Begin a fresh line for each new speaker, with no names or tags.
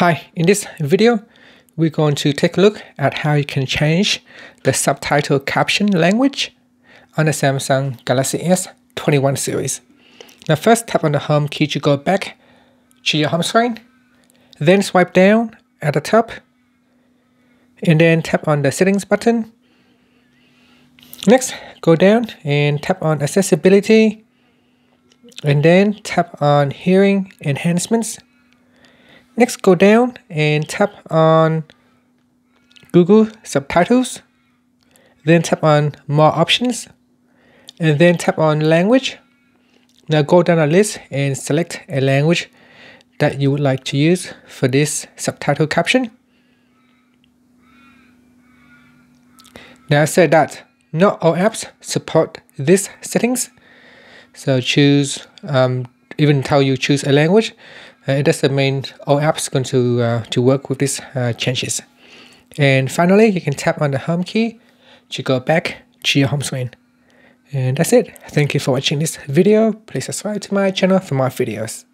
Hi, in this video, we're going to take a look at how you can change the subtitle caption language on the Samsung Galaxy S21 series. Now first tap on the home key to go back to your home screen, then swipe down at the top, and then tap on the settings button. Next, go down and tap on accessibility, and then tap on hearing enhancements Next, go down and tap on Google Subtitles. Then tap on More Options. And then tap on Language. Now go down the list and select a language that you would like to use for this subtitle caption. Now I said that not all apps support these settings. So choose, um, even tell you choose a language. Uh, it doesn't mean all apps going to uh, to work with these uh, changes. And finally, you can tap on the home key to go back to your home screen. And that's it. Thank you for watching this video. Please subscribe to my channel for more videos.